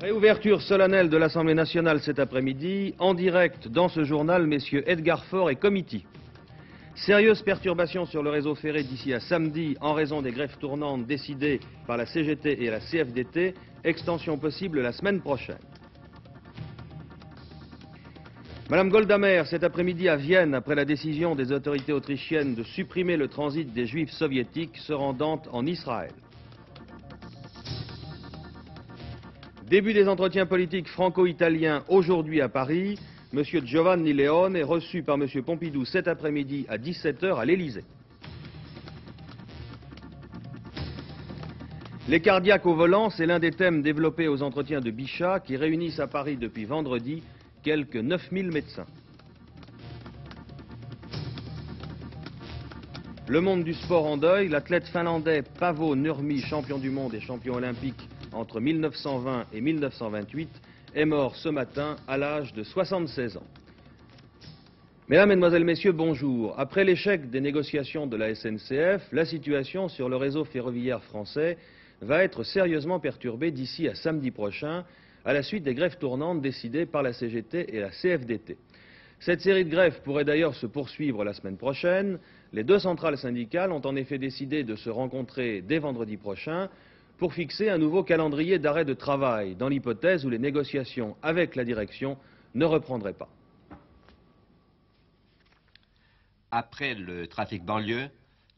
Réouverture solennelle de l'Assemblée nationale cet après-midi, en direct dans ce journal, messieurs Edgar Faure et Comiti. Sérieuse perturbation sur le réseau ferré d'ici à samedi en raison des grèves tournantes décidées par la CGT et la CFDT, extension possible la semaine prochaine. Madame Goldamer, cet après-midi à Vienne, après la décision des autorités autrichiennes de supprimer le transit des juifs soviétiques se rendant en Israël. Début des entretiens politiques franco-italiens aujourd'hui à Paris. M. Giovanni Leone est reçu par M. Pompidou cet après-midi à 17h à l'Élysée. Les cardiaques au volant, c'est l'un des thèmes développés aux entretiens de Bichat qui réunissent à Paris depuis vendredi quelques 9000 médecins. Le monde du sport en deuil, l'athlète finlandais Pavo Nurmi, champion du monde et champion olympique entre 1920 et 1928, est mort ce matin à l'âge de 76 ans. Mesdames, Mesdemoiselles, Messieurs, bonjour. Après l'échec des négociations de la SNCF, la situation sur le réseau ferroviaire français va être sérieusement perturbée d'ici à samedi prochain, à la suite des grèves tournantes décidées par la CGT et la CFDT. Cette série de grèves pourrait d'ailleurs se poursuivre la semaine prochaine. Les deux centrales syndicales ont en effet décidé de se rencontrer dès vendredi prochain pour fixer un nouveau calendrier d'arrêt de travail, dans l'hypothèse où les négociations avec la direction ne reprendraient pas. Après le trafic banlieue,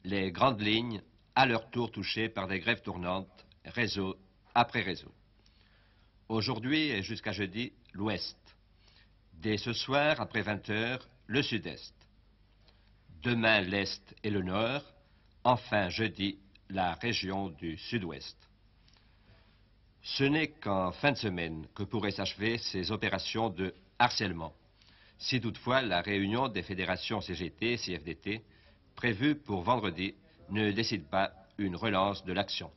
les grandes lignes, à leur tour touchées par des grèves tournantes, réseau après réseau. Aujourd'hui et jusqu'à jeudi, l'ouest. Dès ce soir, après 20 heures, le sud-est. Demain, l'est et le nord. Enfin, jeudi, la région du sud-ouest. Ce n'est qu'en fin de semaine que pourraient s'achever ces opérations de harcèlement, si toutefois la réunion des fédérations CGT et CFDT, prévue pour vendredi, ne décide pas une relance de l'action.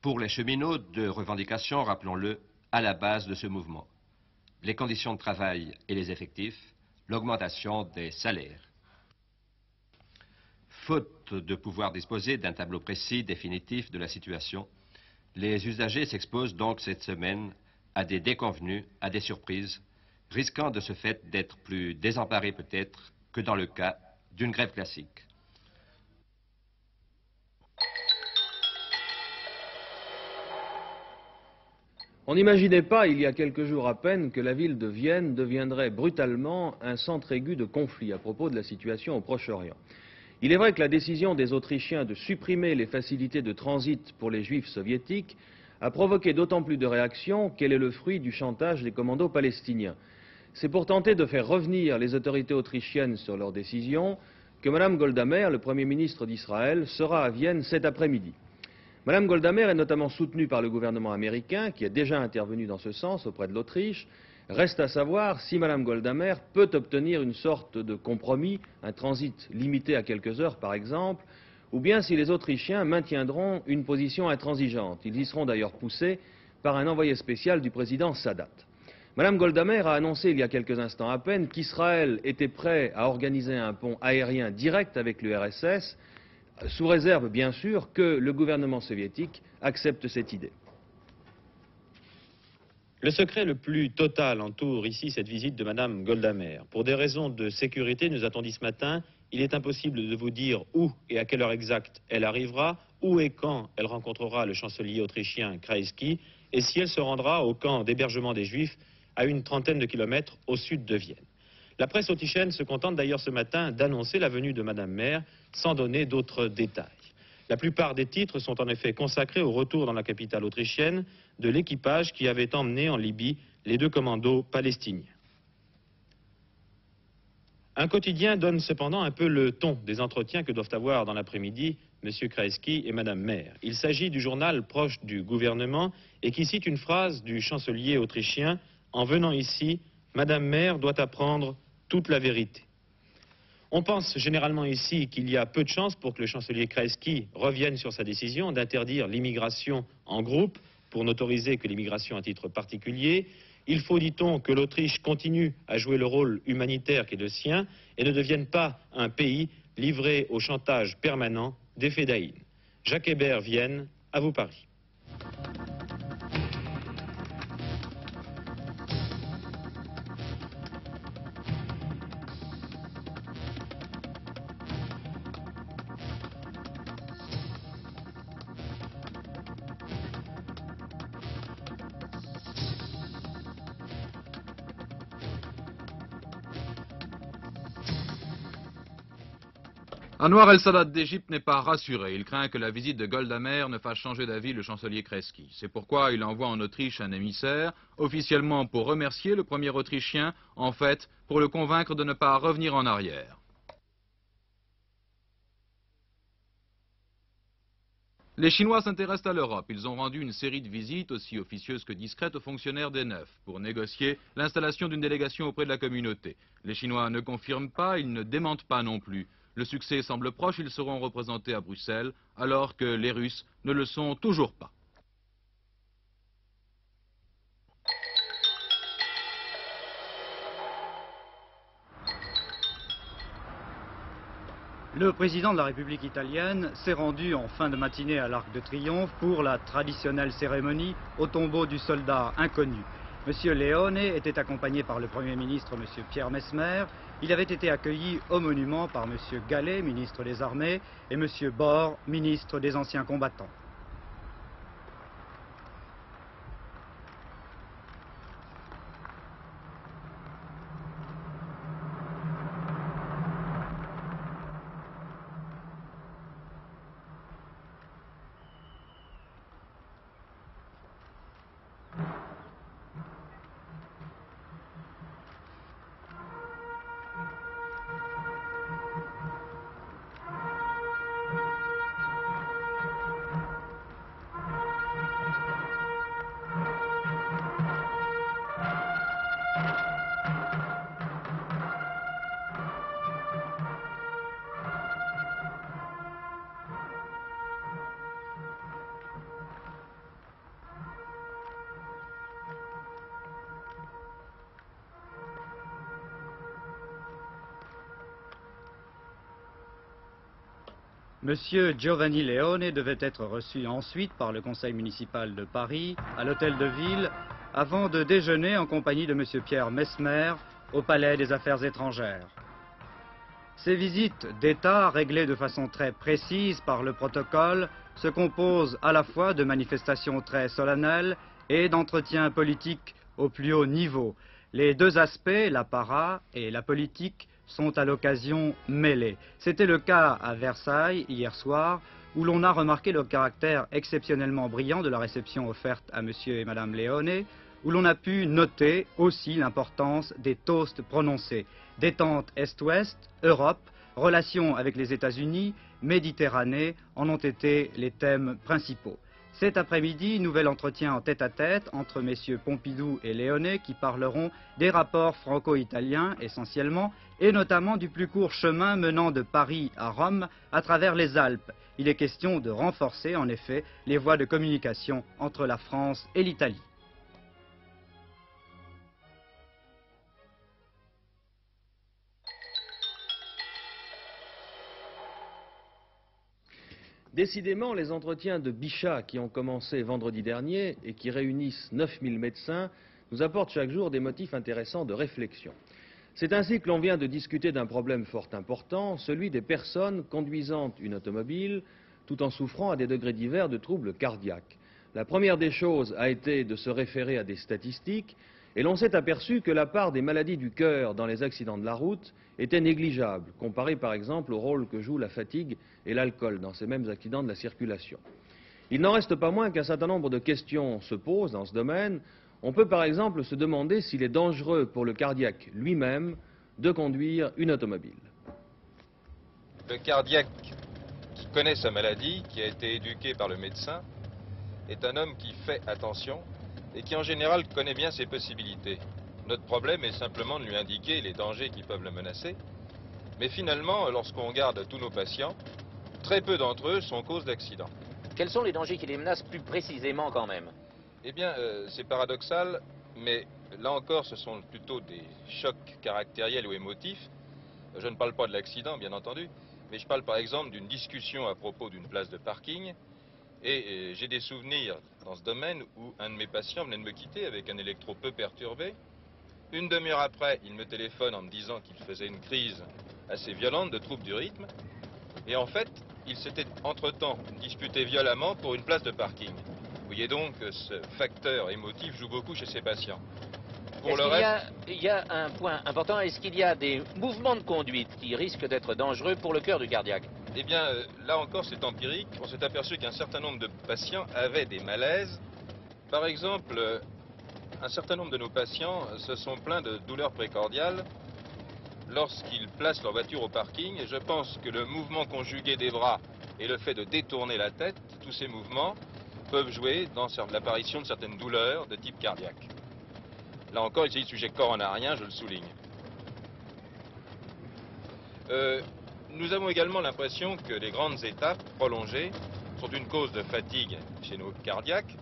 Pour les cheminots de revendication, rappelons-le, à la base de ce mouvement, les conditions de travail et les effectifs, l'augmentation des salaires. Faute de pouvoir disposer d'un tableau précis, définitif de la situation, les usagers s'exposent donc cette semaine à des déconvenus, à des surprises, risquant de ce fait d'être plus désemparés peut-être que dans le cas d'une grève classique. On n'imaginait pas, il y a quelques jours à peine, que la ville de Vienne deviendrait brutalement un centre aigu de conflit à propos de la situation au Proche-Orient. Il est vrai que la décision des Autrichiens de supprimer les facilités de transit pour les Juifs soviétiques a provoqué d'autant plus de réactions qu'elle est le fruit du chantage des commandos palestiniens. C'est pour tenter de faire revenir les autorités autrichiennes sur leur décision que Mme Goldamer, le Premier ministre d'Israël, sera à Vienne cet après-midi. Mme Goldamer est notamment soutenue par le gouvernement américain, qui a déjà intervenu dans ce sens auprès de l'Autriche, Reste à savoir si Mme Goldamer peut obtenir une sorte de compromis, un transit limité à quelques heures par exemple, ou bien si les Autrichiens maintiendront une position intransigeante. Ils y seront d'ailleurs poussés par un envoyé spécial du président Sadat. Mme Goldamer a annoncé il y a quelques instants à peine qu'Israël était prêt à organiser un pont aérien direct avec l'URSS, sous réserve bien sûr que le gouvernement soviétique accepte cette idée. Le secret le plus total entoure ici cette visite de Mme Goldamer. Pour des raisons de sécurité, nous a-t-on dit ce matin, il est impossible de vous dire où et à quelle heure exacte elle arrivera, où et quand elle rencontrera le chancelier autrichien Kreisky, et si elle se rendra au camp d'hébergement des Juifs à une trentaine de kilomètres au sud de Vienne. La presse autrichienne se contente d'ailleurs ce matin d'annoncer la venue de Mme Maire sans donner d'autres détails. La plupart des titres sont en effet consacrés au retour dans la capitale autrichienne de l'équipage qui avait emmené en Libye les deux commandos palestiniens. Un quotidien donne cependant un peu le ton des entretiens que doivent avoir dans l'après-midi M. Kreisky et Mme Maire. Il s'agit du journal proche du gouvernement et qui cite une phrase du chancelier autrichien En venant ici, Mme Maire doit apprendre toute la vérité. On pense généralement ici qu'il y a peu de chances pour que le chancelier Kreisky revienne sur sa décision d'interdire l'immigration en groupe pour n'autoriser que l'immigration à titre particulier. Il faut, dit-on, que l'Autriche continue à jouer le rôle humanitaire qui est le sien et ne devienne pas un pays livré au chantage permanent des Fédayines. Jacques Hébert, Vienne, à vous Paris. Anwar el-Sadat d'Égypte n'est pas rassuré. Il craint que la visite de Goldamer ne fasse changer d'avis le chancelier Kreski. C'est pourquoi il envoie en Autriche un émissaire, officiellement pour remercier le premier Autrichien, en fait pour le convaincre de ne pas revenir en arrière. Les Chinois s'intéressent à l'Europe. Ils ont rendu une série de visites, aussi officieuses que discrètes, aux fonctionnaires des neufs, pour négocier l'installation d'une délégation auprès de la communauté. Les Chinois ne confirment pas, ils ne démentent pas non plus. Le succès semble proche, ils seront représentés à Bruxelles, alors que les Russes ne le sont toujours pas. Le président de la République italienne s'est rendu en fin de matinée à l'Arc de Triomphe pour la traditionnelle cérémonie au tombeau du soldat inconnu. Monsieur Leone était accompagné par le Premier ministre, Monsieur Pierre Mesmer. Il avait été accueilli au monument par Monsieur Gallet, ministre des Armées, et Monsieur Bord, ministre des Anciens Combattants. Monsieur Giovanni Leone devait être reçu ensuite par le conseil municipal de Paris à l'hôtel de ville avant de déjeuner en compagnie de Monsieur Pierre Mesmer au palais des affaires étrangères. Ces visites d'État, réglées de façon très précise par le protocole, se composent à la fois de manifestations très solennelles et d'entretiens politiques au plus haut niveau. Les deux aspects, l'apparat et la politique, sont à l'occasion mêlés. C'était le cas à Versailles hier soir, où l'on a remarqué le caractère exceptionnellement brillant de la réception offerte à Monsieur et Madame Léoné, où l'on a pu noter aussi l'importance des toasts prononcés. Détente Est-Ouest, Europe, relations avec les États-Unis, Méditerranée en ont été les thèmes principaux. Cet après-midi, nouvel entretien en tête-à-tête entre messieurs Pompidou et Léonet qui parleront des rapports franco-italiens essentiellement et notamment du plus court chemin menant de Paris à Rome à travers les Alpes. Il est question de renforcer en effet les voies de communication entre la France et l'Italie. Décidément, les entretiens de Bichat qui ont commencé vendredi dernier et qui réunissent 9000 médecins nous apportent chaque jour des motifs intéressants de réflexion. C'est ainsi que l'on vient de discuter d'un problème fort important, celui des personnes conduisant une automobile tout en souffrant à des degrés divers de troubles cardiaques. La première des choses a été de se référer à des statistiques et l'on s'est aperçu que la part des maladies du cœur dans les accidents de la route était négligeable, comparée par exemple au rôle que jouent la fatigue et l'alcool dans ces mêmes accidents de la circulation. Il n'en reste pas moins qu'un certain nombre de questions se posent dans ce domaine. On peut par exemple se demander s'il est dangereux pour le cardiaque lui-même de conduire une automobile. Le cardiaque qui connaît sa maladie, qui a été éduqué par le médecin, est un homme qui fait attention et qui en général connaît bien ses possibilités. Notre problème est simplement de lui indiquer les dangers qui peuvent le menacer. Mais finalement, lorsqu'on regarde tous nos patients, très peu d'entre eux sont cause d'accidents. Quels sont les dangers qui les menacent plus précisément quand même? Eh bien, euh, c'est paradoxal, mais là encore, ce sont plutôt des chocs caractériels ou émotifs. Je ne parle pas de l'accident, bien entendu, mais je parle par exemple d'une discussion à propos d'une place de parking. Et euh, j'ai des souvenirs dans ce domaine où un de mes patients venait de me quitter avec un électro peu perturbé. Une demi-heure après, il me téléphone en me disant qu'il faisait une crise assez violente de troubles du rythme. Et en fait, il s'était entre-temps disputé violemment pour une place de parking. Vous voyez donc que ce facteur émotif joue beaucoup chez ces patients. Pour le reste... il, y a, un point important, est-ce qu'il y a des mouvements de conduite qui risquent d'être dangereux pour le cœur du cardiaque? Eh bien, euh, là encore, c'est empirique. On s'est aperçu qu'un certain nombre de patients avaient des malaises. Par exemple, euh, un certain nombre de nos patients se sont plaints de douleurs précordiales lorsqu'ils placent leur voiture au parking. Et je pense que le mouvement conjugué des bras et le fait de détourner la tête, tous ces mouvements peuvent jouer dans l'apparition de certaines douleurs de type cardiaque. Là encore, il s'agit de sujet coronarien, je le souligne. Euh, nous avons également l'impression que les grandes étapes prolongées sont une cause de fatigue chez nos cardiaques.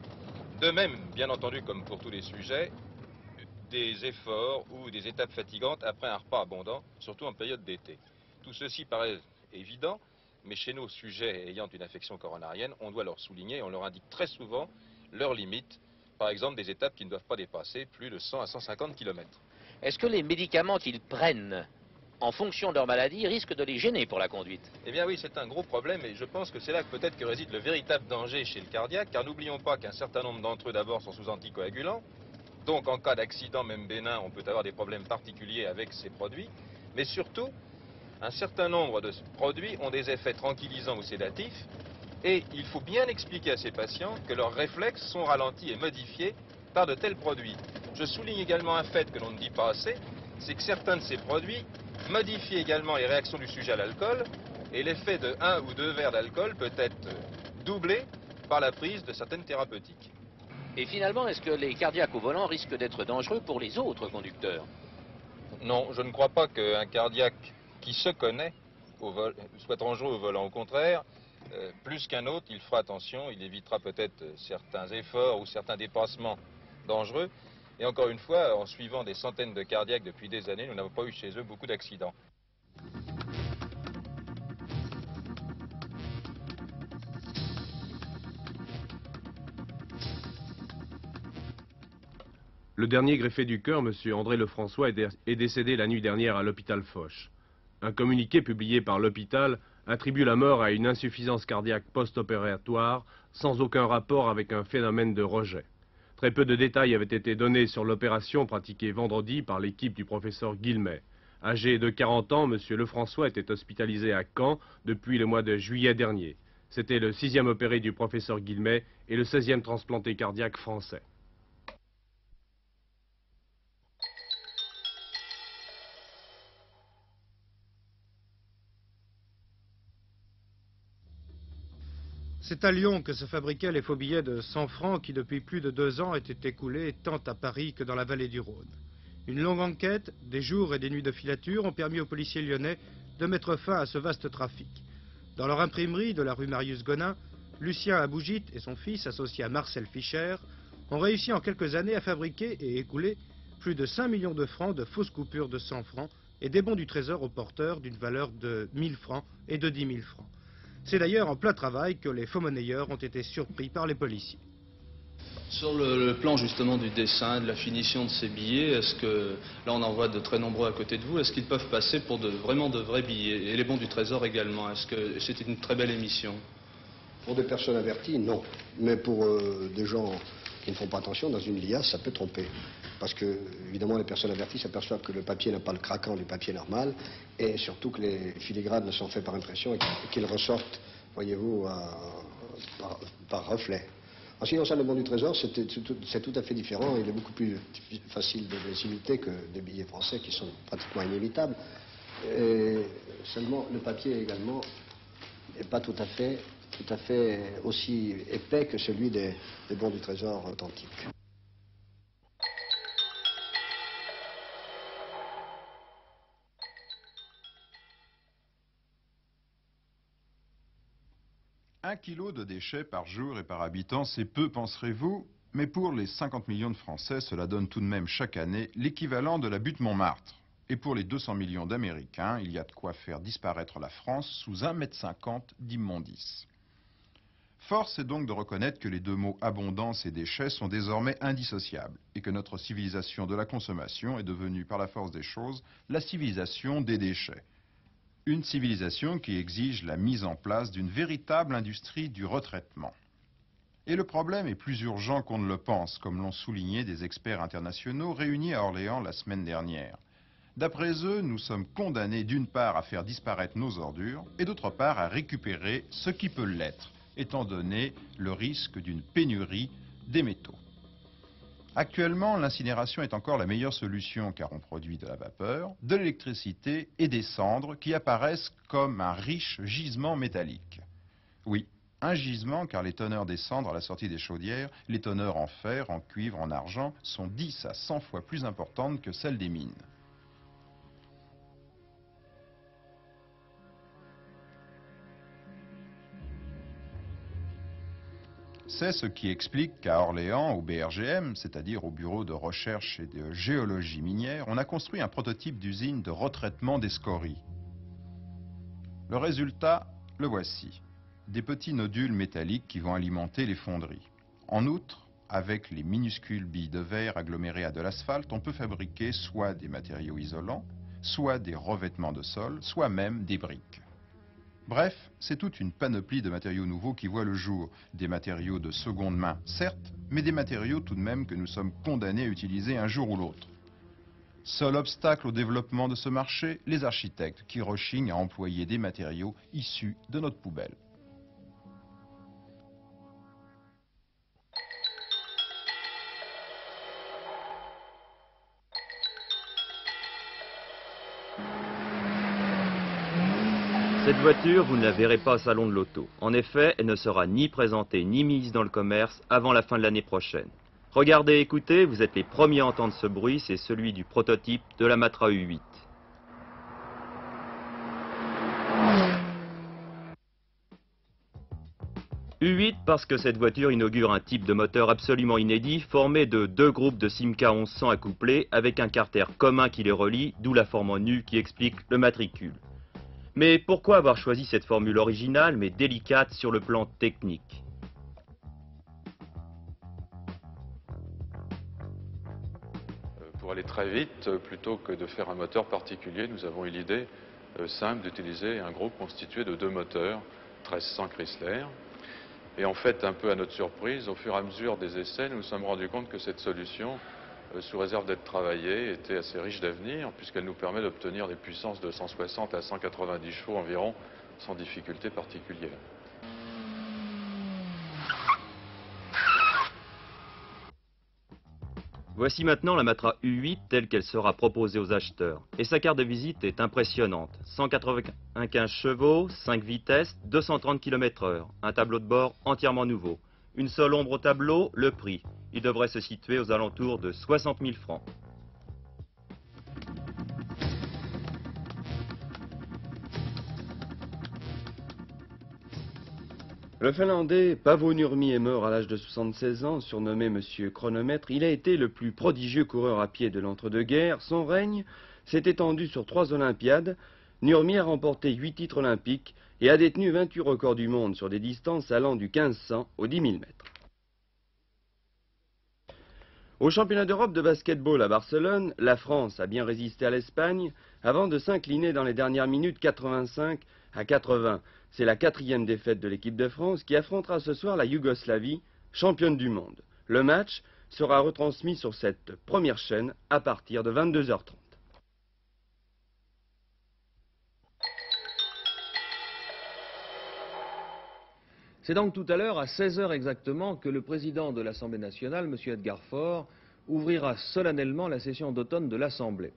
De même, bien entendu, comme pour tous les sujets, des efforts ou des étapes fatigantes après un repas abondant, surtout en période d'été. Tout ceci paraît évident, mais chez nos sujets ayant une affection coronarienne, on doit leur souligner, on leur indique très souvent leurs limites, par exemple des étapes qui ne doivent pas dépasser plus de 100 à 150 km. Est-ce que les médicaments qu'ils prennent en fonction de leur maladie risquent de les gêner pour la conduite. Eh bien oui, c'est un gros problème et je pense que c'est là peut-être que réside le véritable danger chez le cardiaque, car n'oublions pas qu'un certain nombre d'entre eux d'abord sont sous anticoagulants, donc en cas d'accident même bénin, on peut avoir des problèmes particuliers avec ces produits, mais surtout, un certain nombre de produits ont des effets tranquillisants ou sédatifs, et il faut bien expliquer à ces patients que leurs réflexes sont ralentis et modifiés par de tels produits. Je souligne également un fait que l'on ne dit pas assez, c'est que certains de ces produits modifient également les réactions du sujet à l'alcool, et l'effet de 1 ou 2 verres d'alcool peut être doublé par la prise de certaines thérapeutiques. Et finalement, est-ce que les cardiaques au volant risquent d'être dangereux pour les autres conducteurs? Non, je ne crois pas qu'un cardiaque qui se connaît soit dangereux au volant. Au contraire, euh, plus qu'un autre, il fera attention, il évitera peut-être certains efforts ou certains dépassements dangereux. Et encore une fois, en suivant des centaines de cardiaques depuis des années, nous n'avons pas eu chez eux beaucoup d'accidents. Le dernier greffé du cœur, M. André Lefrançois, est décédé la nuit dernière à l'hôpital Foch. Un communiqué publié par l'hôpital attribue la mort à une insuffisance cardiaque post-opératoire sans aucun rapport avec un phénomène de rejet. Très peu de détails avaient été donnés sur l'opération pratiquée vendredi par l'équipe du professeur Guilmet. Âgé de 40 ans, M. Lefrançois était hospitalisé à Caen depuis le mois de juillet dernier. C'était le sixième opéré du professeur Guilmet et le 16e transplanté cardiaque français. C'est à Lyon que se fabriquaient les faux billets de 100 francs qui, depuis plus de deux ans, étaient écoulés tant à Paris que dans la vallée du Rhône. Une longue enquête, des jours et des nuits de filature ont permis aux policiers lyonnais de mettre fin à ce vaste trafic. Dans leur imprimerie de la rue Marius Gonin, Lucien Abougit et son fils, associés à Marcel Fischer, ont réussi en quelques années à fabriquer et écouler plus de 5 millions de francs de fausses coupures de 100 francs et des bons du trésor aux porteurs d'une valeur de 1000 francs et de 10 000 francs. C'est d'ailleurs en plein travail que les faux monnayeurs ont été surpris par les policiers. Sur le, plan justement du dessin, de la finition de ces billets, est-ce que, là on en voit de très nombreux à côté de vous, est-ce qu'ils peuvent passer pour de, vraiment de vrais billets? Et les bons du trésor également, est-ce que c'était une très belle émission? Pour des personnes averties, non. Mais pour euh, des gens qui ne font pas attention, dans une liasse, ça peut tromper. Parce que, évidemment, les personnes averties s'aperçoivent que le papier n'a pas le craquant du papier normal, et surtout que les filigranes ne sont faits par impression et qu'ils ressortent, voyez-vous, par, reflet. En ce qui concerne le bon du trésor, c'est tout, à fait différent. Il est beaucoup plus facile de les imiter que des billets français qui sont pratiquement inévitables. Seulement, le papier également n'est pas tout à fait tout à fait aussi épais que celui des, bons du trésor authentiques. Un kilo de déchets par jour et par habitant, c'est peu, penserez-vous, Mais pour les 50 millions de Français, cela donne tout de même chaque année l'équivalent de la butte Montmartre. Et pour les 200 millions d'Américains, il y a de quoi faire disparaître la France sous 1,50 m d'immondices. Force est donc de reconnaître que les deux mots abondance et déchets sont désormais indissociables et que notre civilisation de la consommation est devenue par la force des choses la civilisation des déchets. Une civilisation qui exige la mise en place d'une véritable industrie du retraitement. Et le problème est plus urgent qu'on ne le pense, comme l'ont souligné des experts internationaux réunis à Orléans la semaine dernière. D'après eux, nous sommes condamnés d'une part à faire disparaître nos ordures et d'autre part à récupérer ce qui peut l'être, étant donné le risque d'une pénurie des métaux. Actuellement, l'incinération est encore la meilleure solution car on produit de la vapeur, de l'électricité et des cendres qui apparaissent comme un riche gisement métallique. Oui, un gisement car les teneurs des cendres à la sortie des chaudières, les teneurs en fer, en cuivre, en argent sont 10 à 100 fois plus importantes que celles des mines. C'est ce qui explique qu'à Orléans, au BRGM, c'est-à-dire au Bureau de recherche et de géologie minière, on a construit un prototype d'usine de retraitement des scories. Le résultat, le voici. Des petits nodules métalliques qui vont alimenter les fonderies. En outre, avec les minuscules billes de verre agglomérées à de l'asphalte, on peut fabriquer soit des matériaux isolants, soit des revêtements de sol, soit même des briques. Bref, c'est toute une panoplie de matériaux nouveaux qui voient le jour. Des matériaux de seconde main, certes, mais des matériaux tout de même que nous sommes condamnés à utiliser un jour ou l'autre. Seul obstacle au développement de ce marché, les architectes qui rechignent à employer des matériaux issus de notre poubelle. Cette voiture, vous ne la verrez pas au salon de l'auto. En effet, elle ne sera ni présentée ni mise dans le commerce avant la fin de l'année prochaine. Regardez écoutez, vous êtes les premiers à entendre ce bruit, c'est celui du prototype de la Matra U8. U8 parce que cette voiture inaugure un type de moteur absolument inédit formé de deux groupes de Simca 1100 accouplés avec un carter commun qui les relie, d'où la forme en U qui explique le matricule. Mais pourquoi avoir choisi cette formule originale mais délicate sur le plan technique? Euh, Pour aller très vite, euh, plutôt que de faire un moteur particulier, nous avons eu l'idée euh, simple d'utiliser un groupe constitué de deux moteurs 1300 Chrysler. Et en fait, un peu à notre surprise, au fur et à mesure des essais, nous nous sommes rendus compte que cette solution sous réserve d'être travaillée, était assez riche d'avenir, puisqu'elle nous permet d'obtenir des puissances de 160 à 190 chevaux environ, sans difficulté particulière. Voici maintenant la Matra U8 telle qu'elle sera proposée aux acheteurs. Et sa carte de visite est impressionnante. 195 chevaux, 5 vitesses, 230 km h Un tableau de bord entièrement nouveau. Une seule ombre au tableau, le prix. Il devrait se situer aux alentours de 60 000 francs. Le Finlandais Pavo Nurmi est mort à l'âge de 76 ans, surnommé Monsieur Chronomètre. Il a été le plus prodigieux coureur à pied de l'entre-deux-guerres. Son règne s'est étendu sur trois Olympiades. Nurmi a remporté huit titres olympiques et a détenu 28 records du monde sur des distances allant du 1500 au 10 000 mètres. Au championnat d'Europe de basketball à Barcelone, la France a bien résisté à l'Espagne avant de s'incliner dans les dernières minutes 85 à 80. C'est la quatrième défaite de l'équipe de France qui affrontera ce soir la Yougoslavie, championne du monde. Le match sera retransmis sur cette première chaîne à partir de 22h30. C'est donc tout à l'heure, à 16h exactement, que le président de l'Assemblée nationale, M. Edgar Faure, ouvrira solennellement la session d'automne de l'Assemblée.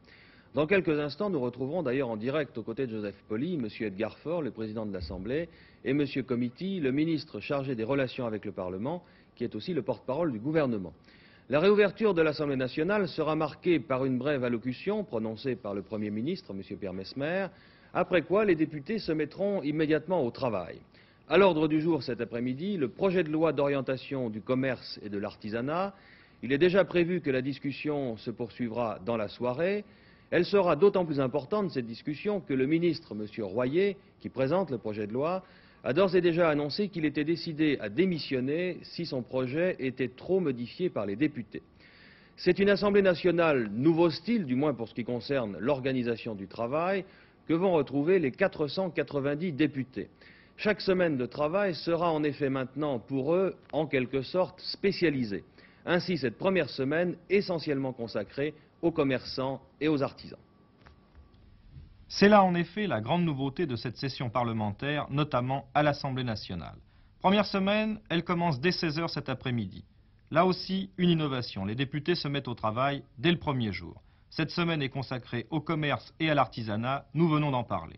Dans quelques instants, nous retrouverons d'ailleurs en direct aux côtés de Joseph Poli, M. Edgar Faure, le président de l'Assemblée, et M. Comiti, le ministre chargé des relations avec le Parlement, qui est aussi le porte-parole du gouvernement. La réouverture de l'Assemblée nationale sera marquée par une brève allocution prononcée par le Premier ministre, M. Pierre Mesmer, après quoi les députés se mettront immédiatement au travail. À l'ordre du jour cet après-midi, le projet de loi d'orientation du commerce et de l'artisanat. Il est déjà prévu que la discussion se poursuivra dans la soirée. Elle sera d'autant plus importante, cette discussion, que le ministre, M. Royer, qui présente le projet de loi, a d'ores et déjà annoncé qu'il était décidé à démissionner si son projet était trop modifié par les députés. C'est une Assemblée nationale nouveau style, du moins pour ce qui concerne l'organisation du travail, que vont retrouver les 490 députés. Chaque semaine de travail sera en effet maintenant pour eux, en quelque sorte, spécialisée. Ainsi, cette première semaine essentiellement consacrée aux commerçants et aux artisans. C'est là en effet la grande nouveauté de cette session parlementaire, notamment à l'Assemblée nationale. Première semaine, elle commence dès 16h cet après-midi. Là aussi, une innovation. Les députés se mettent au travail dès le premier jour. Cette semaine est consacrée au commerce et à l'artisanat, nous venons d'en parler.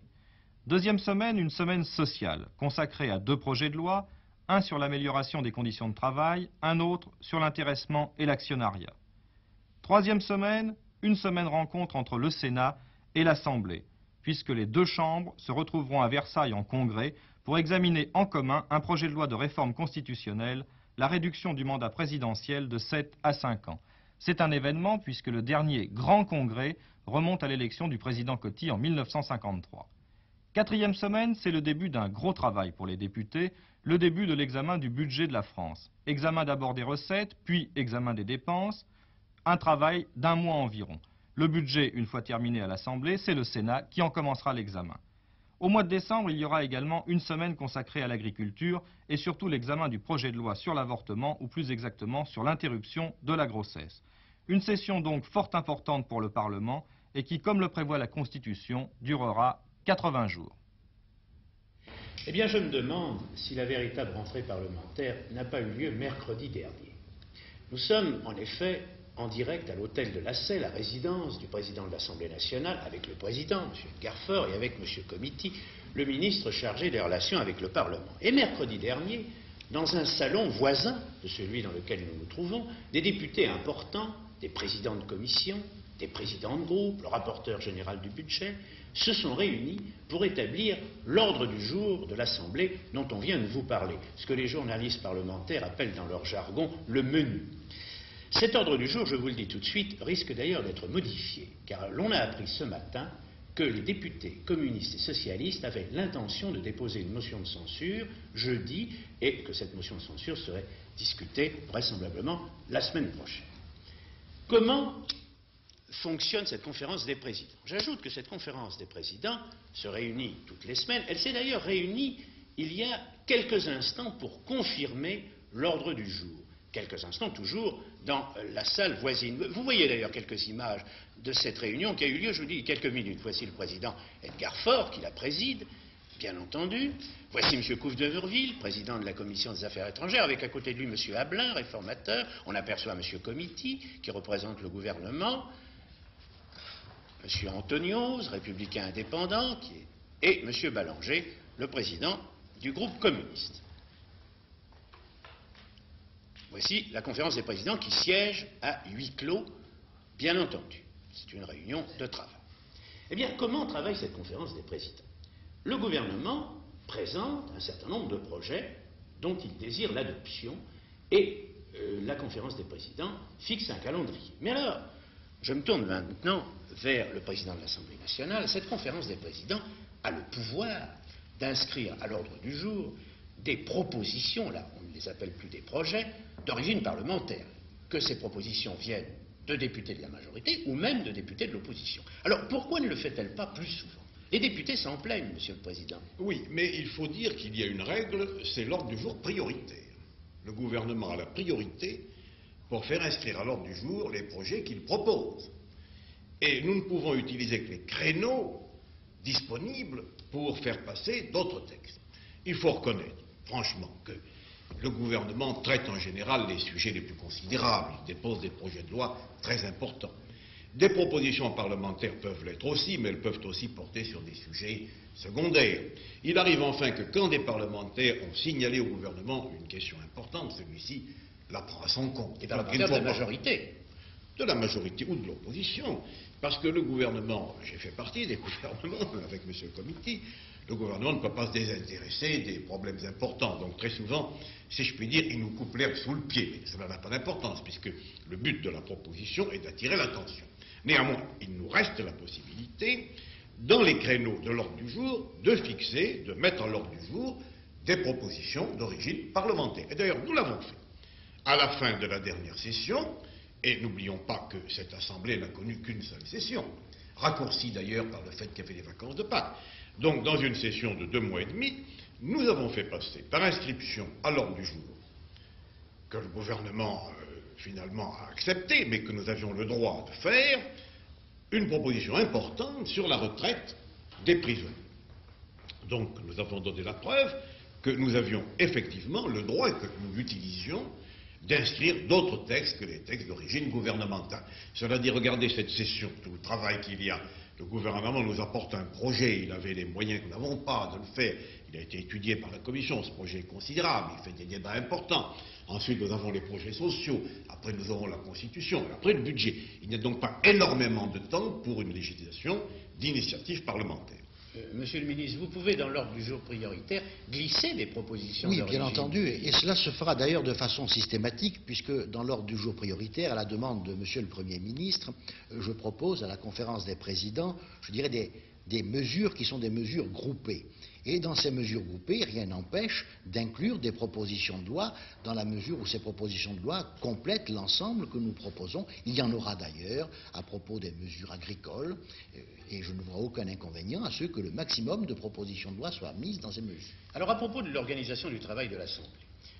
Deuxième semaine, une semaine sociale, consacrée à deux projets de loi, un sur l'amélioration des conditions de travail, un autre sur l'intéressement et l'actionnariat. Troisième semaine, une semaine rencontre entre le Sénat et l'Assemblée, puisque les deux chambres se retrouveront à Versailles en congrès pour examiner en commun un projet de loi de réforme constitutionnelle, la réduction du mandat présidentiel de 7 à 5 ans. C'est un événement puisque le dernier grand congrès remonte à l'élection du président Coty en 1953. Quatrième semaine, c'est le début d'un gros travail pour les députés, le début de l'examen du budget de la France. Examen d'abord des recettes, puis examen des dépenses, un travail d'un mois environ. Le budget, une fois terminé à l'Assemblée, c'est le Sénat qui en commencera l'examen. Au mois de décembre, il y aura également une semaine consacrée à l'agriculture et surtout l'examen du projet de loi sur l'avortement ou plus exactement sur l'interruption de la grossesse. Une session donc fort importante pour le Parlement et qui, comme le prévoit la Constitution, durera 80 jours. Eh bien, je me demande si la véritable rentrée parlementaire n'a pas eu lieu mercredi dernier. Nous sommes, en effet, en direct à l'hôtel de Lassay, la résidence du président de l'Assemblée nationale, avec le président, M. Garfort, et avec M. Comiti, le ministre chargé des relations avec le Parlement. Et mercredi dernier, dans un salon voisin de celui dans lequel nous nous trouvons, des députés importants, des présidents de commission, des présidents de groupe, le rapporteur général du budget, se sont réunis pour établir l'ordre du jour de l'Assemblée dont on vient de vous parler, ce que les journalistes parlementaires appellent dans leur jargon le menu. Cet ordre du jour, je vous le dis tout de suite, risque d'ailleurs d'être modifié, car l'on a appris ce matin que les députés communistes et socialistes avaient l'intention de déposer une motion de censure jeudi et que cette motion de censure serait discutée vraisemblablement la semaine prochaine. Comment fonctionne cette conférence des présidents. J'ajoute que cette conférence des présidents se réunit toutes les semaines. Elle s'est d'ailleurs réunie il y a quelques instants pour confirmer l'ordre du jour. Quelques instants toujours dans la salle voisine. Vous voyez d'ailleurs quelques images de cette réunion qui a eu lieu, je vous dis, quelques minutes. Voici le président Edgar Faure qui la préside, bien entendu. Voici M. Couve de Verville, président de la Commission des Affaires étrangères, avec à côté de lui M. Ablin, réformateur. On aperçoit M. Comiti, qui représente le gouvernement. M. Antonios, républicain indépendant, et M. Ballanger, le président du groupe communiste. Voici la conférence des présidents qui siège à huis clos, bien entendu. C'est une réunion de travail. Eh bien, comment travaille cette conférence des présidents? Le gouvernement présente un certain nombre de projets dont il désire l'adoption et euh, la conférence des présidents fixe un calendrier. Mais alors, je me tourne maintenant vers le président de l'Assemblée nationale. Cette conférence des présidents a le pouvoir d'inscrire à l'ordre du jour des propositions, là on ne les appelle plus des projets, d'origine parlementaire, que ces propositions viennent de députés de la majorité ou même de députés de l'opposition. Alors pourquoi ne le fait-elle pas plus souvent? Les députés s'en plaignent, Monsieur le Président. Oui, mais il faut dire qu'il y a une règle, c'est l'ordre du jour prioritaire. Le gouvernement a la priorité pour faire inscrire à l'ordre du jour les projets qu'il propose. Et nous ne pouvons utiliser que les créneaux disponibles pour faire passer d'autres textes. Il faut reconnaître, franchement, que le gouvernement traite en général les sujets les plus considérables, il dépose des projets de loi très importants. Des propositions parlementaires peuvent l'être aussi, mais elles peuvent aussi porter sur des sujets secondaires. Il arrive enfin que quand des parlementaires ont signalé au gouvernement une question importante, celui-ci la prend à son compte. Et parlementaires de la majorité De la majorité ou de l'opposition. Parce que le gouvernement, j'ai fait partie des gouvernements avec M. le comité, le gouvernement ne peut pas se désintéresser des problèmes importants. Donc très souvent, si je puis dire, il nous coupe l'herbe sous le pied. Mais ça n'a pas d'importance, puisque le but de la proposition est d'attirer l'attention. Néanmoins, il nous reste la possibilité, dans les créneaux de l'ordre du jour, de fixer, de mettre à l'ordre du jour des propositions d'origine parlementaire. Et d'ailleurs, nous l'avons fait. À la fin de la dernière session, et n'oublions pas que cette Assemblée n'a connu qu'une seule session, raccourcie d'ailleurs par le fait qu'il y avait les vacances de Pâques. Donc, dans une session de deux mois et demi, nous avons fait passer par inscription à l'ordre du jour, que le gouvernement euh, finalement a accepté, mais que nous avions le droit de faire, une proposition importante sur la retraite des prisonniers. Donc, nous avons donné la preuve que nous avions effectivement le droit et que nous l'utilisions d'inscrire d'autres textes que les textes d'origine gouvernementale. Cela dit, regardez cette session, tout le travail qu'il y a. Le gouvernement nous apporte un projet, il avait les moyens que nous n'avons pas de le faire. Il a été étudié par la Commission, ce projet est considérable, il fait des débats importants. Ensuite, nous avons les projets sociaux, après nous aurons la Constitution, et après le budget. Il n'y a donc pas énormément de temps pour une législation d'initiative parlementaire. Euh, Monsieur le ministre, vous pouvez, dans l'ordre du jour prioritaire, glisser des propositions Oui, bien entendu, et cela se fera d'ailleurs de façon systématique, puisque dans l'ordre du jour prioritaire, à la demande de Monsieur le Premier ministre, euh, je propose à la conférence des présidents, je dirais, des, des mesures qui sont des mesures groupées. Et dans ces mesures groupées, rien n'empêche d'inclure des propositions de loi dans la mesure où ces propositions de loi complètent l'ensemble que nous proposons. Il y en aura d'ailleurs à propos des mesures agricoles, euh, et je ne vois aucun inconvénient à ce que le maximum de propositions de loi soient mises dans ces mesures. Alors, à propos de l'organisation du travail de l'Assemblée,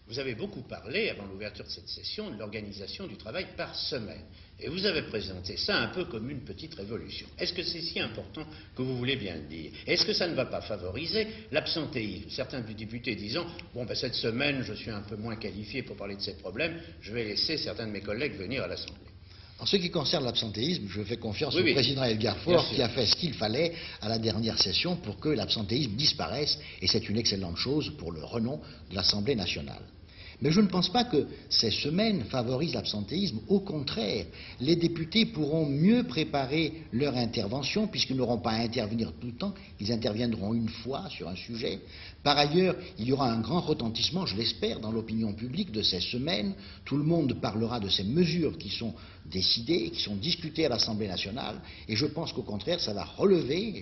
vous avez beaucoup parlé, avant l'ouverture de cette session, de l'organisation du travail par semaine. Et vous avez présenté ça un peu comme une petite révolution. Est-ce que c'est si important que vous voulez bien le dire? Est-ce que ça ne va pas favoriser l'absentéisme? Certains députés disant Bon, ben, cette semaine, je suis un peu moins qualifié pour parler de ces problèmes, je vais laisser certains de mes collègues venir à l'Assemblée. En ce qui concerne l'absentéisme, je fais confiance Oui, au oui. président Edgar Faure qui a fait ce qu'il fallait à la dernière session pour que l'absentéisme disparaisse et c'est une excellente chose pour le renom de l'Assemblée nationale. Mais je ne pense pas que ces semaines favorisent l'absentéisme. Au contraire, les députés pourront mieux préparer leur intervention puisqu'ils n'auront pas à intervenir tout le temps, ils interviendront une fois sur un sujet. Par ailleurs, il y aura un grand retentissement, je l'espère, dans l'opinion publique de ces semaines. Tout le monde parlera de ces mesures qui sont décidées, qui sont discutées à l'Assemblée nationale, et je pense qu'au contraire, ça va relever,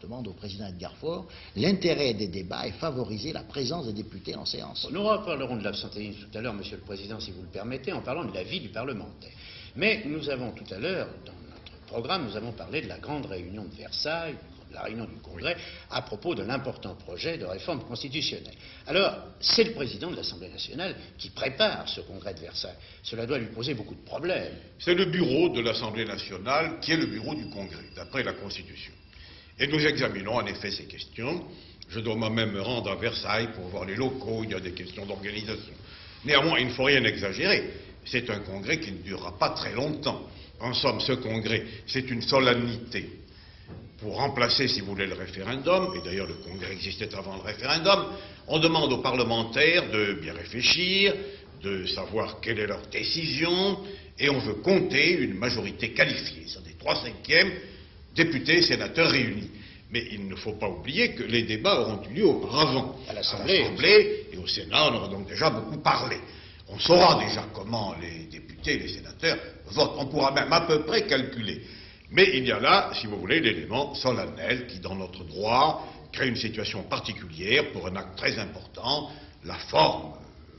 demande au président Edgar Faure, l'intérêt des débats et favoriser la présence des députés en séance. Nous reparlerons de l'absentéisme tout à l'heure, Monsieur le Président, si vous le permettez, en parlant de la vie du parlementaire. Mais nous avons tout à l'heure, dans notre programme, nous avons parlé de la grande réunion de Versailles, de la réunion du Congrès, à propos de l'important projet de réforme constitutionnelle. Alors, c'est le président de l'Assemblée nationale qui prépare ce Congrès de Versailles. Cela doit lui poser beaucoup de problèmes. C'est le bureau de l'Assemblée nationale qui est le bureau du Congrès, d'après la Constitution. Et nous examinons en effet ces questions. Je dois moi-même me rendre à Versailles pour voir les locaux, il y a des questions d'organisation. Néanmoins, il ne faut rien exagérer. C'est un congrès qui ne durera pas très longtemps. En somme, ce congrès, c'est une solennité pour remplacer, si vous voulez, le référendum, et d'ailleurs le congrès existait avant le référendum, on demande aux parlementaires de bien réfléchir, de savoir quelle est leur décision, et on veut compter une majorité qualifiée, c'est des trois cinquièmes députés et sénateurs réunis. Mais il ne faut pas oublier que les débats auront eu lieu auparavant. À l'Assemblée. et au Sénat, on aura donc déjà beaucoup parlé. On saura déjà comment les députés et les sénateurs votent. On pourra même à peu près calculer. Mais il y a là, si vous voulez, l'élément solennel qui, dans notre droit, crée une situation particulière pour un acte très important, la forme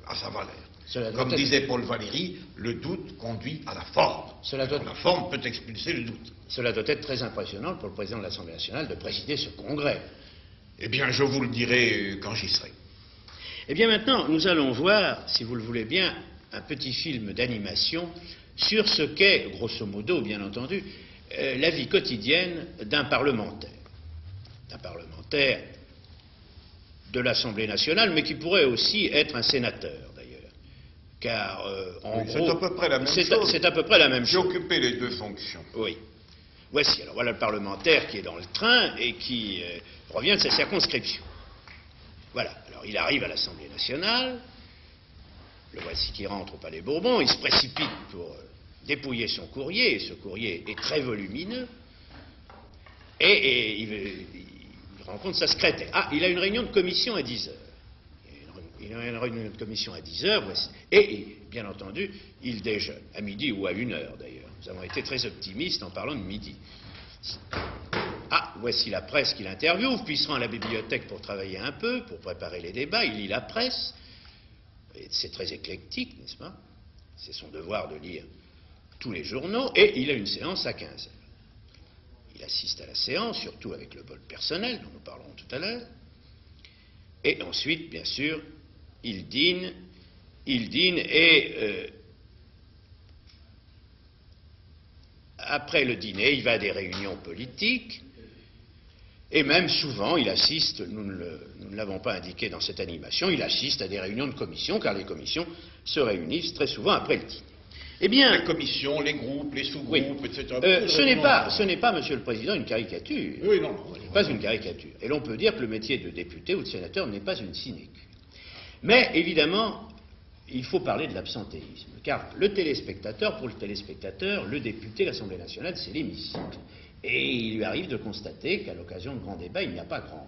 à sa valeur. Cela Comme disait Paul Valéry, le doute conduit à la forme. Cela doit- La forme peut expulser le doute. Cela doit être très impressionnant pour le président de l'Assemblée nationale de présider ce Congrès. Eh bien, je vous le dirai euh, quand j'y serai. Eh bien maintenant, nous allons voir, si vous le voulez bien, un petit film d'animation sur ce qu'est, grosso modo, bien entendu, euh, la vie quotidienne d'un parlementaire. D'un parlementaire de l'Assemblée nationale, mais qui pourrait aussi être un sénateur, d'ailleurs. Car, euh, en Oui, c'est à peu près la même chose. C'est à peu près la même J'ai chose. occupé les deux fonctions. Oui. Voici, alors voilà le parlementaire qui est dans le train et qui euh, revient de sa circonscription. Voilà, alors il arrive à l'Assemblée nationale, le voici qui rentre au Palais Bourbon, il se précipite pour euh, dépouiller son courrier, et ce courrier est très volumineux, et, il, rencontre sa secrétaire. Ah, il a une réunion de commission à 10 heures. Il a une réunion de commission à 10 heures, et, bien entendu, il déjeune, à midi ou à 1 heure d'ailleurs. Nous avons été très optimistes en parlant de midi. Ah, voici la presse qu'il interviewe, puis il se rend à la bibliothèque pour travailler un peu, pour préparer les débats, il lit la presse. C'est très éclectique, n'est-ce pas? C'est son devoir de lire tous les journaux, et il a une séance à 15 heures. Il assiste à la séance, surtout avec le vol personnel, dont nous parlerons tout à l'heure. Et ensuite, bien sûr, il dîne, il dîne, et euh, après le dîner, il va à des réunions politiques, et même souvent, il assiste, nous ne l'avons pas indiqué dans cette animation, il assiste à des réunions de commission, car les commissions se réunissent très souvent après le dîner. Eh bien, les commissions, les groupes, les sous-groupes, etc. Euh, ce n'est pas, ce n'est pas, Monsieur le Président, une caricature. Oui, non, Pas une caricature. Et l'on peut dire que le métier de député ou de sénateur n'est pas une sinécure. Mais évidemment, il faut parler de l'absentéisme, car le téléspectateur, pour le téléspectateur, le député, l'Assemblée nationale, c'est l'hémicycle. Et il lui arrive de constater qu'à l'occasion de grands débats, il n'y a pas grand monde.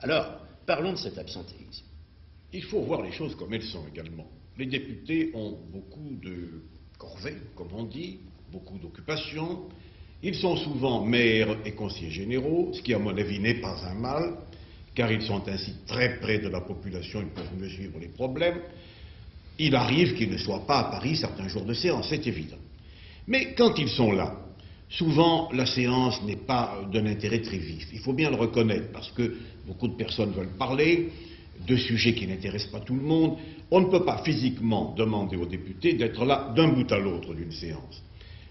Alors, parlons de cet absentéisme. Il faut voir les choses comme elles sont également. Les députés ont beaucoup de corvées, comme on dit, beaucoup d'occupations. Ils sont souvent maires et conseillers généraux, ce qui, à mon avis, n'est pas un mal, car ils sont ainsi très près de la population, ils peuvent mieux suivre les problèmes. Il arrive qu'ils ne soient pas à Paris certains jours de séance, c'est évident. Mais quand ils sont là, Souvent, la séance n'est pas d'un intérêt très vif. Il faut bien le reconnaître, parce que beaucoup de personnes veulent parler de sujets qui n'intéressent pas tout le monde. On ne peut pas physiquement demander aux députés d'être là d'un bout à l'autre d'une séance.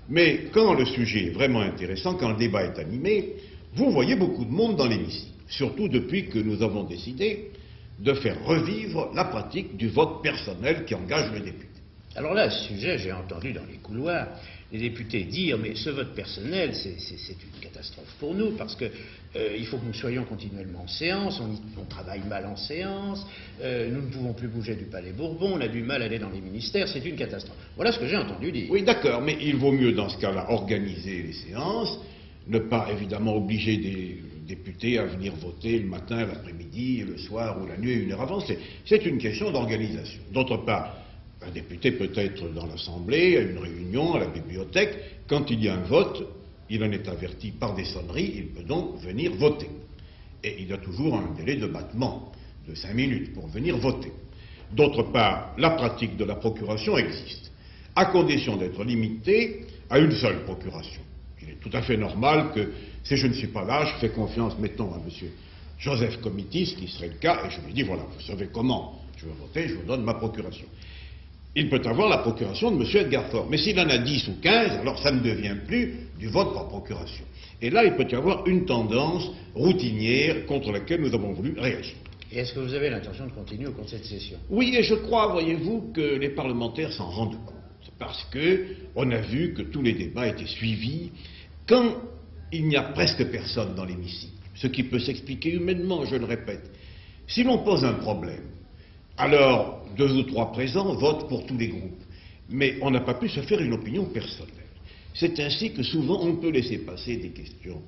Mais quand le sujet est vraiment intéressant, quand le débat est animé, vous voyez beaucoup de monde dans l'hémicycle, surtout depuis que nous avons décidé de faire revivre la pratique du vote personnel qui engage le député. Alors là, ce sujet, j'ai entendu dans les couloirs, les députés dire mais ce vote personnel, c'est une catastrophe pour nous parce qu'il euh, faut que nous soyons continuellement en séance, on, travaille mal en séance, euh, nous ne pouvons plus bouger du Palais Bourbon, on a du mal à aller dans les ministères, c'est une catastrophe. Voilà ce que j'ai entendu dire. Oui, d'accord, mais il vaut mieux dans ce cas-là organiser les séances, ne pas évidemment obliger des députés à venir voter le matin, l'après-midi, le soir ou la nuit, une heure avant. C'est une question d'organisation. D'autre part, un député peut être dans l'Assemblée, à une réunion, à la bibliothèque. Quand il y a un vote, il en est averti par des sonneries, il peut donc venir voter. Et il a toujours un délai de battement de cinq minutes pour venir voter. D'autre part, la pratique de la procuration existe, à condition d'être limitée à une seule procuration. Il est tout à fait normal que, si je ne suis pas là, je fais confiance, mettons, à M. Joseph Comitis, qui serait le cas, et je lui dis, voilà, vous savez comment je veux voter, je vous donne ma procuration il peut avoir la procuration de M. Edgar Faure. Mais s'il en a 10 ou 15, alors ça ne devient plus du vote par procuration. Et là, il peut y avoir une tendance routinière contre laquelle nous avons voulu réagir. Et est-ce que vous avez l'intention de continuer au cours de cette session? Oui, et je crois, voyez-vous, que les parlementaires s'en rendent compte. Parce qu'on a vu que tous les débats étaient suivis. Quand il n'y a presque personne dans l'hémicycle, ce qui peut s'expliquer humainement, je le répète, si l'on pose un problème, alors, deux ou trois présents votent pour tous les groupes. Mais on n'a pas pu se faire une opinion personnelle. C'est ainsi que souvent on peut laisser passer des questions.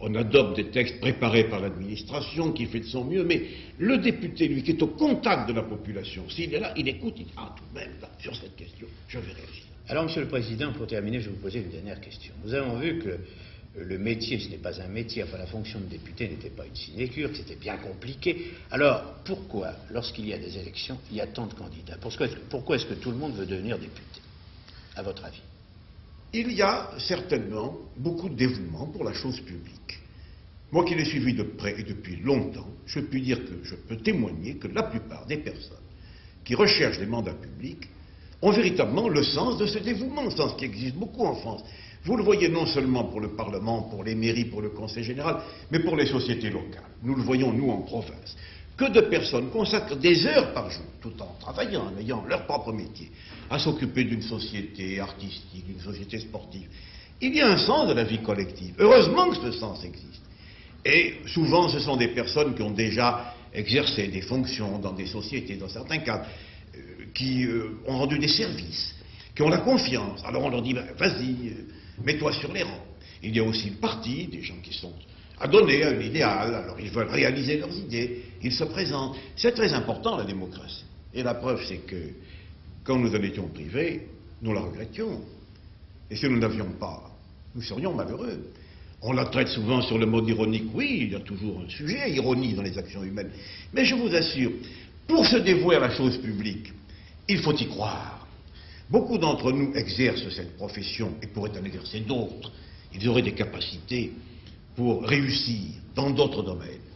On adopte des textes préparés par l'administration qui fait de son mieux, mais le député, lui, qui est au contact de la population, s'il est là, il écoute, il dit Ah, tout de même, sur cette question, je vais réagir. Alors, Monsieur le Président, pour terminer, je vais vous poser une dernière question. Nous avons vu que le métier, ce n'est pas un métier, enfin la fonction de député n'était pas une sinécure, c'était bien compliqué. Alors pourquoi, lorsqu'il y a des élections, il y a tant de candidats? Pourquoi est-ce que tout le monde veut devenir député, à votre avis? Il y a certainement beaucoup de dévouement pour la chose publique. Moi qui l'ai suivi de près et depuis longtemps, je puis dire que je peux témoigner que la plupart des personnes qui recherchent des mandats publics ont véritablement le sens de ce dévouement, sens qui existe beaucoup en France. Vous le voyez non seulement pour le Parlement, pour les mairies, pour le Conseil général, mais pour les sociétés locales. Nous le voyons, nous, en province. Que de personnes consacrent des heures par jour, tout en travaillant, en ayant leur propre métier, à s'occuper d'une société artistique, d'une société sportive. Il y a un sens de la vie collective. Heureusement que ce sens existe. Et souvent, ce sont des personnes qui ont déjà exercé des fonctions dans des sociétés, dans certains cas, euh, qui euh, ont rendu des services qui ont la confiance. Alors on leur dit, ben, vas-y, euh, mets-toi sur les rangs. Il y a aussi le parti, des gens qui sont adonnés à un idéal, alors ils veulent réaliser leurs idées, ils se présentent. C'est très important la démocratie. Et la preuve, c'est que quand nous en étions privés, nous la regrettions. Et si nous n'avions pas, nous serions malheureux. On la traite souvent sur le mode ironique. Oui, il y a toujours un sujet ironie dans les actions humaines. Mais je vous assure, pour se dévouer à la chose publique, il faut y croire. Beaucoup d'entre nous exercent cette profession et pourraient en exercer d'autres. Ils auraient des capacités pour réussir dans d'autres domaines.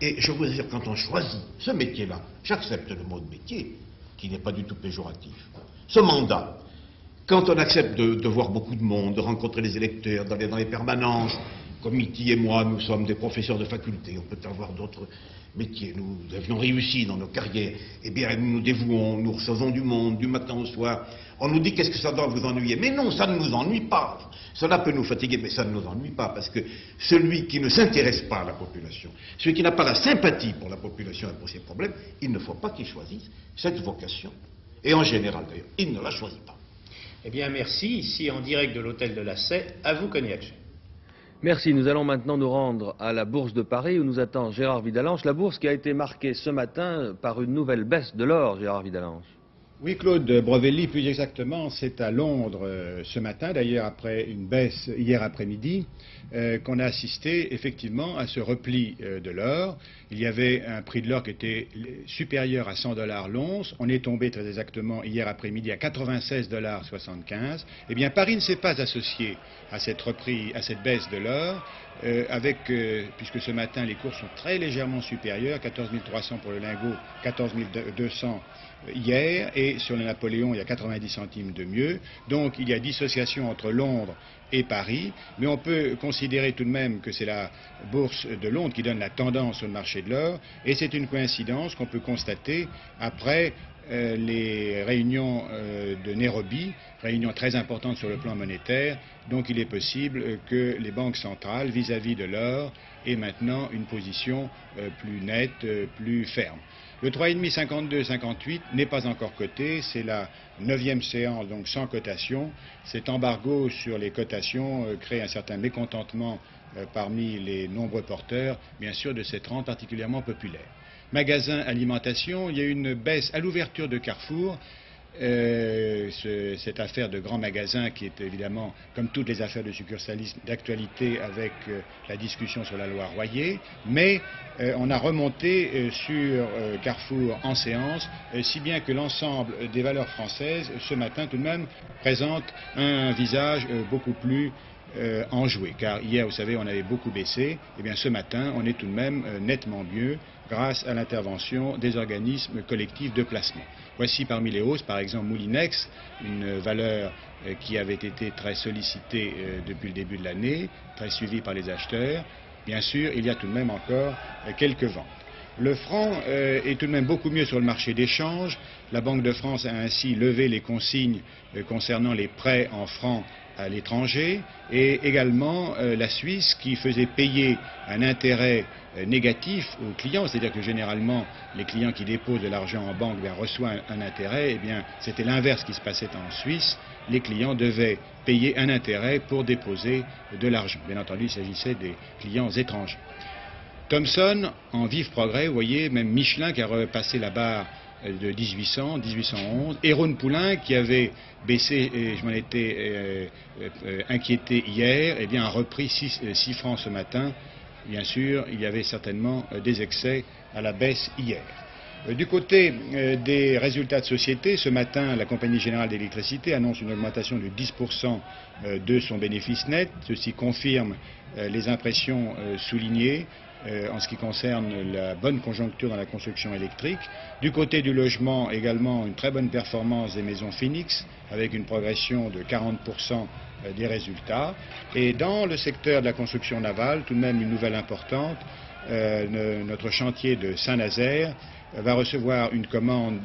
Et je vous assure, quand on choisit ce métier-là, j'accepte le mot de métier, qui n'est pas du tout péjoratif. Ce mandat, quand on accepte de, voir beaucoup de monde, de rencontrer les électeurs, d'aller dans les permanences, comme Mitty et moi, nous sommes des professeurs de faculté, on peut avoir d'autres métiers, nous avions réussi dans nos carrières, eh bien nous nous dévouons, nous recevons du monde du matin au soir. On nous dit qu'est-ce que ça doit vous ennuyer? Mais non, ça ne nous ennuie pas. Cela peut nous fatiguer, mais ça ne nous ennuie pas, parce que celui qui ne s'intéresse pas à la population, celui qui n'a pas la sympathie pour la population et pour ses problèmes, il ne faut pas qu'il choisisse cette vocation. Et en général, d'ailleurs, il ne la choisit pas. Eh bien, merci. Ici, en direct de l'hôtel de la Sey, à vous, Cognac. Merci. Nous allons maintenant nous rendre à la Bourse de Paris où nous attend Gérard Vidalange. La bourse qui a été marquée ce matin par une nouvelle baisse de l'or, Gérard Vidalange. Oui, Claude Brovelli, plus exactement, c'est à Londres euh, ce matin, d'ailleurs après une baisse hier après-midi, euh, qu'on a assisté effectivement à ce repli euh, de l'or. Il y avait un prix de l'or qui était supérieur à 100 dollars l'once. On est tombé très exactement hier après-midi à 96 dollars 75. Eh bien, Paris ne s'est pas associé à cette reprise, à cette baisse de l'or. avec, puisque ce matin les cours sont très légèrement supérieurs, 14 300 pour le lingot, 14 200 hier, et sur le Napoléon, il y a 90 centimes de mieux. Donc il y a dissociation entre Londres et Paris, mais on peut considérer tout de même que c'est la bourse de Londres qui donne la tendance au marché de l'or, et c'est une coïncidence qu'on peut constater après euh, les réunions euh, de Nairobi, réunions très importantes sur le plan monétaire, donc il est possible que les banques centrales, vis-à-vis de l'or, aient maintenant une position euh, plus nette, plus ferme. Le 3,5 52-58 n'est pas encore coté, c'est la neuvième séance, donc sans cotation. Cet embargo sur les cotations euh, crée un certain mécontentement euh, parmi les nombreux porteurs, bien sûr, de cette rente particulièrement populaire. Magasin alimentation, il y a une baisse à l'ouverture de Carrefour euh, cette affaire de grand magasin qui est évidemment, comme toutes les affaires de succursalisme, d'actualité avec euh, la discussion sur la loi Royer, mais euh, on a remonté sur Carrefour en séance, si bien que l'ensemble des valeurs françaises, ce matin tout de même, présente un visage beaucoup plus enjoué. Car hier, vous savez, on avait beaucoup baissé, eh bien ce matin, on est tout de même nettement mieux grâce à l'intervention des organismes collectifs de placement. Voici parmi les hausses, par exemple, Moulinex, une valeur euh, qui avait été très sollicitée euh, depuis le début de l'année, très suivie par les acheteurs. Bien sûr, il y a tout de même encore euh, quelques ventes. Le franc est tout de même beaucoup mieux sur le marché d'échange. La Banque de France a ainsi levé les consignes concernant les prêts en francs à l'étranger et également la Suisse qui faisait payer un intérêt euh, négatif aux clients, c'est-à-dire que généralement les clients qui déposent de l'argent en banque bien, reçoivent un, intérêt, eh bien c'était l'inverse qui se passait en Suisse, les clients devaient payer un intérêt pour déposer de l'argent. Bien entendu, il s'agissait des clients étrangers. Thomson, en vif progrès, vous voyez, même Michelin qui a repassé la barre euh, de 1800, 1811, et Poulain qui avait baissé, et je m'en étais euh, inquiété hier, eh bien a repris 6 francs ce matin, Bien sûr, il y avait certainement euh, des excès à la baisse hier. Euh, du côté euh, des résultats de société, ce matin, la Compagnie générale d'électricité annonce une augmentation de 10% de son bénéfice net. Ceci confirme les impressions soulignées en ce qui concerne la bonne conjoncture dans la construction électrique. Du côté du logement, également une très bonne performance des maisons Phoenix, avec une progression de 40% euh, des résultats. Et dans le secteur de la construction navale, tout de même une nouvelle importante, euh, notre chantier de Saint-Nazaire va recevoir une commande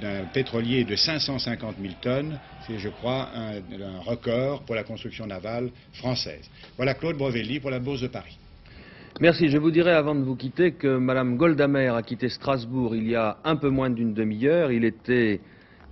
d'un pétrolier de 550 000 tonnes. C'est, je crois, un, record pour la construction navale française. Voilà Claude Brevelli pour la Bourse de Paris. Merci. Je vous dirais avant de vous quitter que Mme Goldamer a quitté Strasbourg il y a un peu moins d'une demi-heure. Il était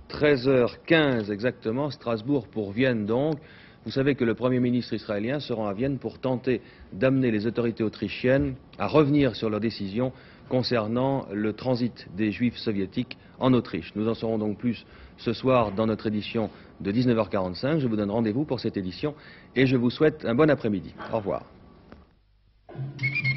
13h15 exactement, Strasbourg pour Vienne donc. Vous savez que le Premier ministre israélien se rend à Vienne pour tenter d'amener les autorités autrichiennes à revenir sur leur décision concernant le transit des Juifs soviétiques en Autriche. Nous en saurons donc plus ce soir dans notre édition de 19h45. Je vous donne rendez-vous pour cette édition et je vous souhaite un bon après-midi. Au revoir. Thank you.